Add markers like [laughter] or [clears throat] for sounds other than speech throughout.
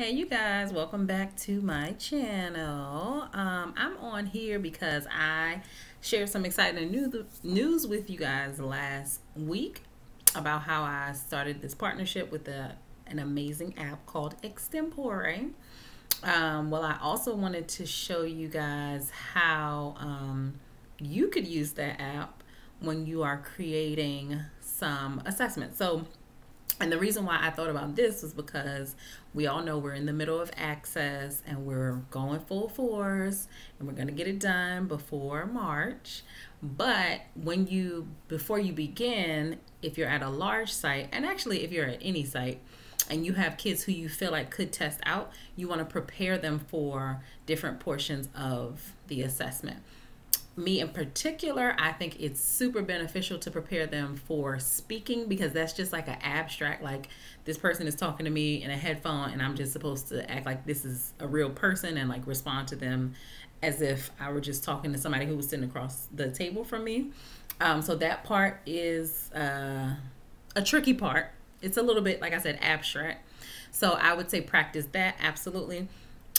Hey you guys, welcome back to my channel. Um, I'm on here because I shared some exciting new news with you guys last week about how I started this partnership with a, an amazing app called Extempore. Um, well, I also wanted to show you guys how um, you could use that app when you are creating some assessments. So and the reason why I thought about this was because we all know we're in the middle of access and we're going full force and we're going to get it done before March. But when you, before you begin, if you're at a large site, and actually if you're at any site, and you have kids who you feel like could test out, you want to prepare them for different portions of the assessment me in particular, I think it's super beneficial to prepare them for speaking because that's just like an abstract, like this person is talking to me in a headphone and I'm just supposed to act like this is a real person and like respond to them as if I were just talking to somebody who was sitting across the table from me. Um, so that part is uh, a tricky part. It's a little bit, like I said, abstract. So I would say practice that absolutely.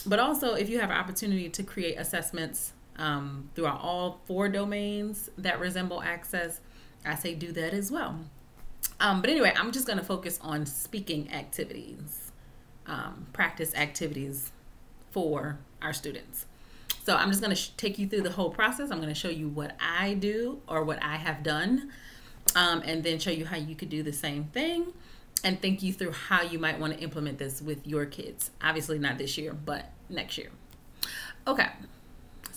But also, if you have an opportunity to create assessments um, throughout all four domains that resemble access, I say do that as well. Um, but anyway, I'm just going to focus on speaking activities, um, practice activities for our students. So I'm just going to take you through the whole process. I'm going to show you what I do or what I have done, um, and then show you how you could do the same thing and think you through how you might want to implement this with your kids. Obviously, not this year, but next year. Okay,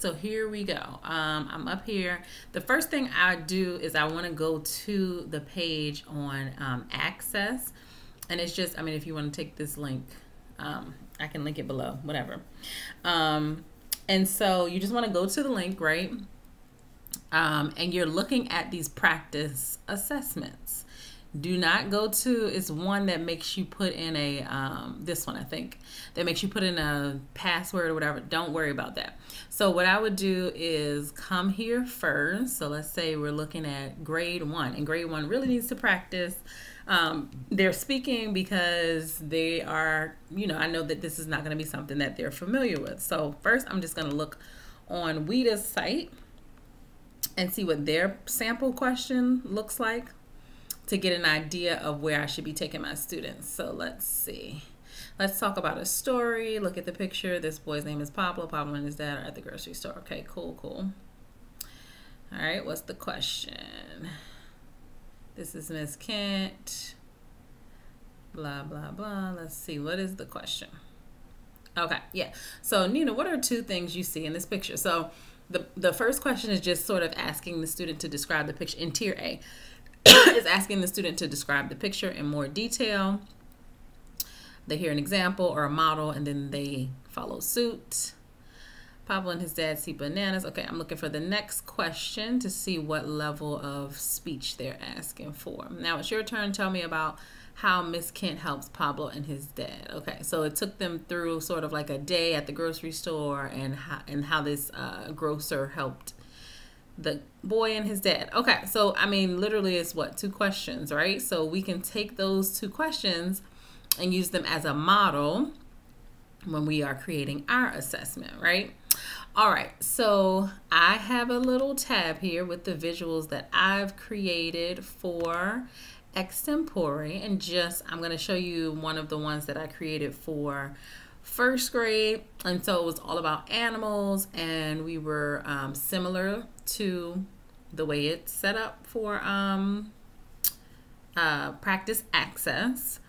so here we go. Um, I'm up here. The first thing I do is I want to go to the page on um, access. And it's just, I mean, if you want to take this link, um, I can link it below, whatever. Um, and so you just want to go to the link, right? Um, and you're looking at these practice assessments do not go to it's one that makes you put in a um, this one i think that makes you put in a password or whatever. Don't worry about that. So what i would do is come here first. So let's say we're looking at grade one and grade one really needs to practice. Um, they're speaking because they are you know i know that this is not going to be something that they're familiar with. So first i'm just going to look on WIDA's site and see what their sample question looks like to get an idea of where I should be taking my students. So let's see. Let's talk about a story. Look at the picture. This boy's name is Pablo. Pablo and his dad are at the grocery store. Okay, cool, cool. All right, what's the question? This is Miss Kent. Blah, blah, blah. Let's see. What is the question? Okay, yeah. So, Nina, what are two things you see in this picture? So, the, the first question is just sort of asking the student to describe the picture in tier A. [coughs] is asking the student to describe the picture in more detail. They hear an example or a model and then they follow suit. Pablo and his dad see bananas. Okay, I'm looking for the next question to see what level of speech they're asking for. Now it's your turn. Tell me about how Miss Kent helps Pablo and his dad. Okay, so it took them through sort of like a day at the grocery store and how, and how this uh, grocer helped the boy and his dad. Okay, so I mean, literally, it's what two questions, right? So we can take those two questions and use them as a model when we are creating our assessment, right? All right, so I have a little tab here with the visuals that I've created for extempore, and just I'm going to show you one of the ones that I created for first grade and so it was all about animals and we were um, similar to the way it's set up for um, uh, practice access.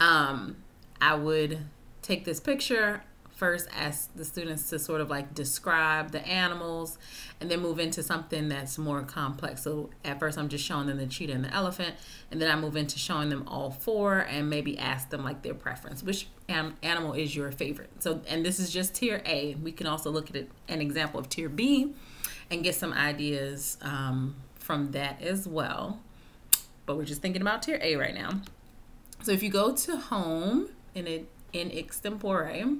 Um, i would take this picture first ask the students to sort of like describe the animals and then move into something that's more complex. So at first I'm just showing them the cheetah and the elephant and then I move into showing them all four and maybe ask them like their preference. Which animal is your favorite? So and this is just tier A. We can also look at an example of tier B and get some ideas um, from that as well. But we're just thinking about tier A right now. So if you go to home in it in extempore,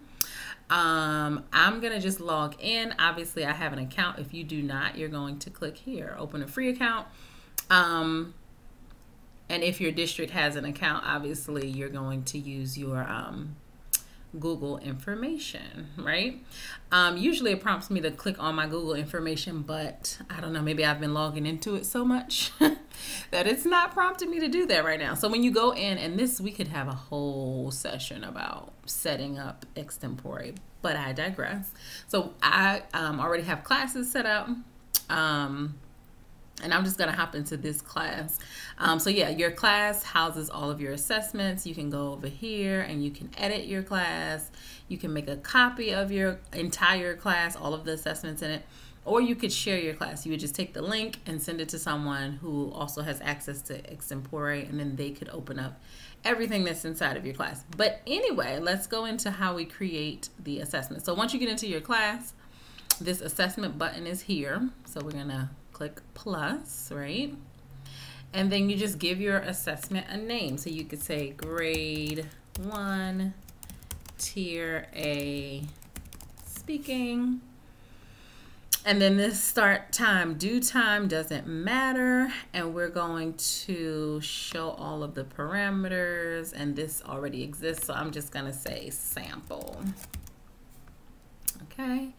um, I'm going to just log in. Obviously, I have an account. If you do not, you're going to click here, open a free account. Um, and if your district has an account, obviously, you're going to use your um, Google information, right? Um, usually it prompts me to click on my Google information, but I don't know, maybe I've been logging into it so much [laughs] that it's not prompting me to do that right now. So when you go in, and this, we could have a whole session about setting up extempore, but I digress. So I um, already have classes set up. Um, and I'm just going to hop into this class. Um, so yeah, your class houses all of your assessments. You can go over here and you can edit your class. You can make a copy of your entire class, all of the assessments in it. Or you could share your class. You would just take the link and send it to someone who also has access to Extempore, and then they could open up everything that's inside of your class. But anyway, let's go into how we create the assessment. So once you get into your class, this assessment button is here. So we're to click plus, right? And then you just give your assessment a name. So you could say grade one, tier A, speaking. And then this start time, due time doesn't matter. And we're going to show all of the parameters and this already exists. So I'm just gonna say sample. Okay.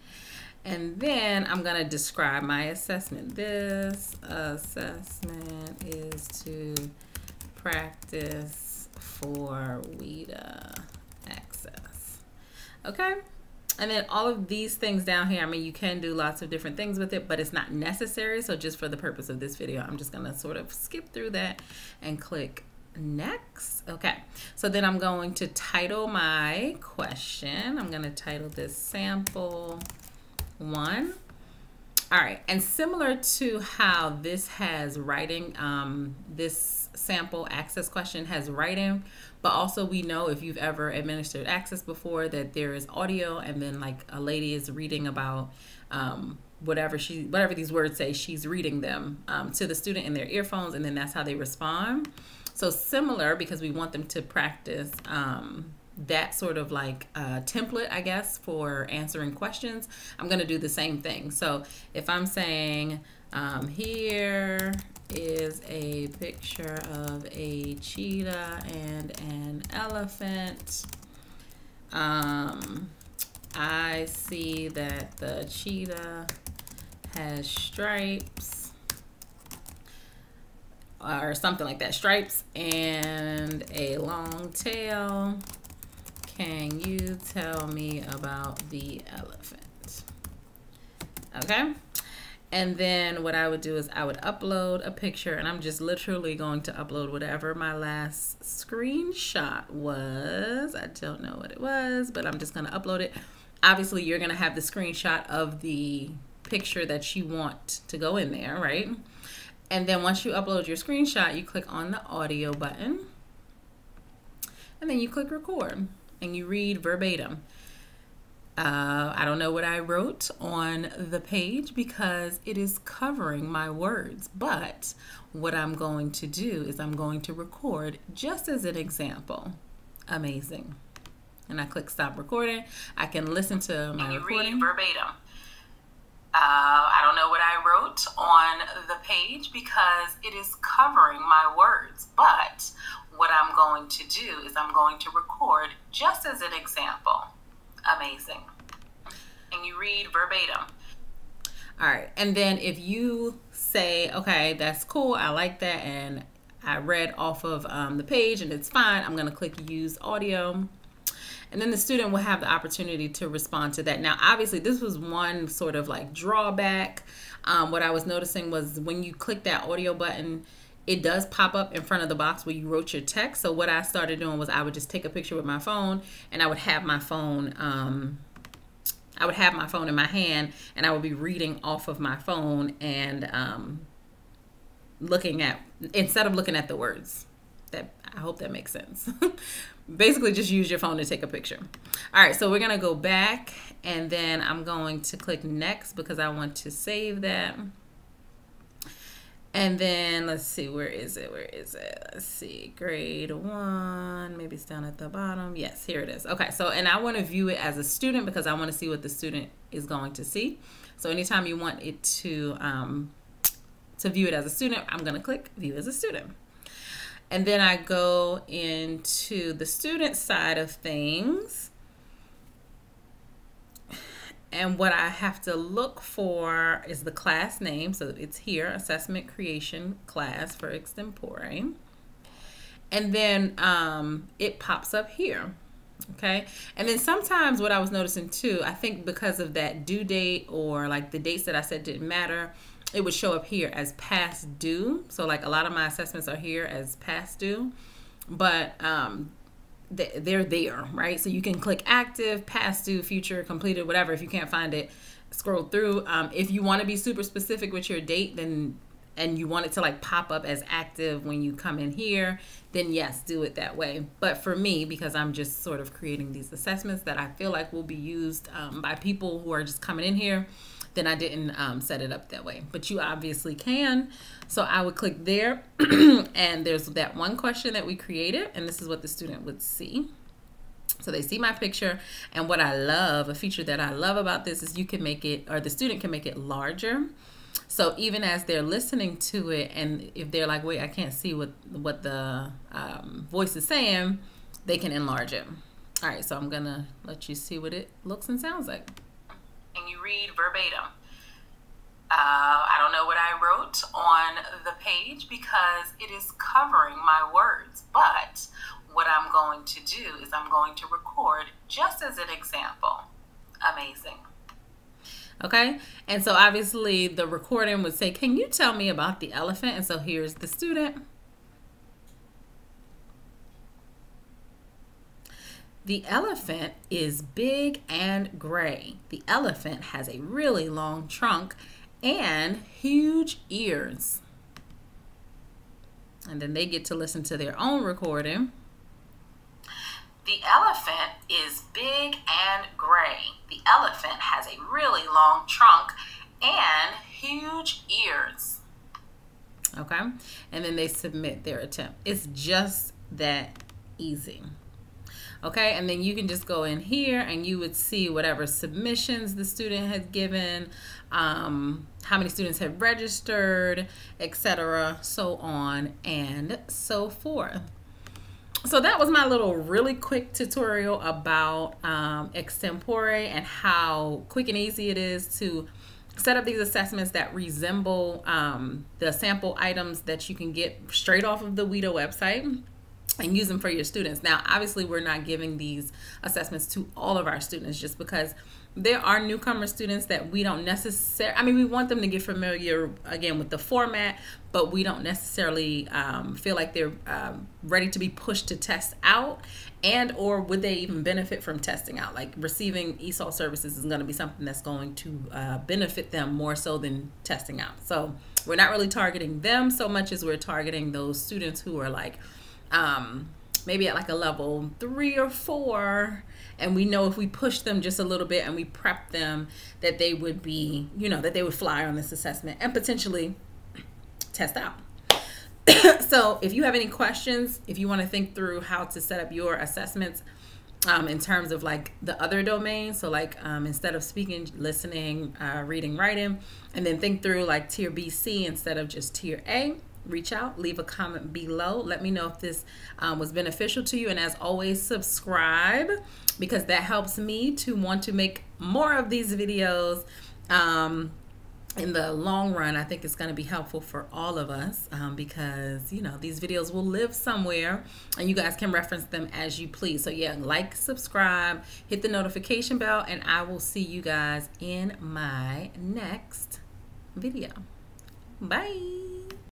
And then I'm going to describe my assessment. This assessment is to practice for WIDA access. Okay? And then all of these things down here, I mean, you can do lots of different things with it, but it's not necessary. So just for the purpose of this video, I'm just to sort of skip through that and click next. Okay, so then I'm going to title my question. I'm to title this sample one. All right, and similar to how this has writing, um, this sample access question has writing, but also we know if you've ever administered access before that there is audio and then like a lady is reading about um, whatever she, whatever these words say, she's reading them um, to the student in their earphones and then that's how they respond. So similar because we want them to practice um, that sort of like uh, template, I guess, for answering questions, I'm going to do the same thing. So if I'm saying um, here is a picture of a cheetah and an elephant, um, I see that the cheetah has stripes or something like that stripes and a long tail can you tell me about the elephant? Okay. And then what I would do is I would upload a picture and I'm just literally going to upload whatever my last screenshot was. I don't know what it was, but I'm just going to upload it. Obviously, you're going to have the screenshot of the picture that you want to go in there, right? And then once you upload your screenshot, you click on the audio button and then you click record and you read verbatim. Uh, I don't know what I wrote on the page because it is covering my words, but what I'm going to do is I'm going to record just as an example. Amazing. And I click stop recording. I can listen to my recording. verbatim. Uh, I don't know what I wrote on the page because it is covering my words, but what I'm going to do is I'm going to record just as an example. Amazing. And you read verbatim. All right. And then if you say, okay, that's cool, I like that, and I read off of um, the page and it's fine, I'm going to click use audio. And then the student will have the opportunity to respond to that. Now, obviously, this was one sort of like drawback. Um, what I was noticing was when you click that audio button, it does pop up in front of the box where you wrote your text. So what I started doing was I would just take a picture with my phone and I would have my phone um, I would have my phone in my hand and I would be reading off of my phone and um, looking at instead of looking at the words. That I hope that makes sense. [laughs] Basically just use your phone to take a picture. All right, so we're going to go back and then I'm going to click next because I want to save that. And then let's see, where is it? Where is it? Let's see, grade one, maybe it's down at the bottom. Yes, here it is. Okay, so and I want to view it as a student because I want to see what the student is going to see. So anytime you want it to um, to view it as a student, I'm going to click view as a student. And then I go into the student side of things and what I have to look for is the class name. So it's here, Assessment Creation Class for Extempore. And then um, it pops up here. Okay. And then sometimes what I was noticing too, I think because of that due date or like the dates that I said didn't matter, it would show up here as past due. So like a lot of my assessments are here as past due, but um, they're there, right? So you can click active, past due, future, completed, whatever. If you can't find it, scroll through. Um, if you want to be super specific with your date, then and you want it to like pop up as active when you come in here, then yes, do it that way. But for me, because I'm just sort of creating these assessments that I feel like will be used um, by people who are just coming in here, then I didn't um, set it up that way. But you obviously can. So I would click there [clears throat] and there's that one question that we created and this is what the student would see. So they see my picture and what I love, a feature that I love about this is you can make it, or the student can make it larger. So even as they're listening to it and if they're like, wait, I can't see what, what the um, voice is saying, they can enlarge it. All right, so I'm gonna let you see what it looks and sounds like and you read verbatim. Uh, I don't know what I wrote on the page because it is covering my words, but what I'm going to do is I'm going to record just as an example. Amazing. Okay, and so obviously the recording would say, Can you tell me about the elephant? And so here's the student. The elephant is big and gray. The elephant has a really long trunk and huge ears. And then they get to listen to their own recording. The elephant is big and gray. The elephant has a really long trunk and huge ears. Okay. And then they submit their attempt. It's just that easy okay and then you can just go in here and you would see whatever submissions the student has given um, how many students have registered etc so on and so forth. So that was my little really quick tutorial about um, extempore and how quick and easy it is to set up these assessments that resemble um, the sample items that you can get straight off of the WIDA website and use them for your students. Now, obviously, we're not giving these assessments to all of our students just because there are newcomer students that we don't necessarily, I mean, we want them to get familiar again with the format, but we don't necessarily um, feel like they're um, ready to be pushed to test out and or would they even benefit from testing out like receiving ESOL services is going to be something that's going to uh, benefit them more so than testing out so we're not really targeting them so much as we're targeting those students who are like um, maybe at like a level three or four and we know if we push them just a little bit and we prep them that they would be you know that they would fly on this assessment and potentially test out. [coughs] So if you have any questions if you want to think through how to set up your assessments um, in terms of like the other domains so like um, instead of speaking listening uh, reading writing and then think through like tier bc instead of just tier a reach out, leave a comment below. Let me know if this um, was beneficial to you. And as always, subscribe because that helps me to want to make more of these videos. Um, in the long run, I think it's going to be helpful for all of us um, because, you know, these videos will live somewhere and you guys can reference them as you please. So, yeah, like, subscribe, hit the notification bell, and I will see you guys in my next video. Bye.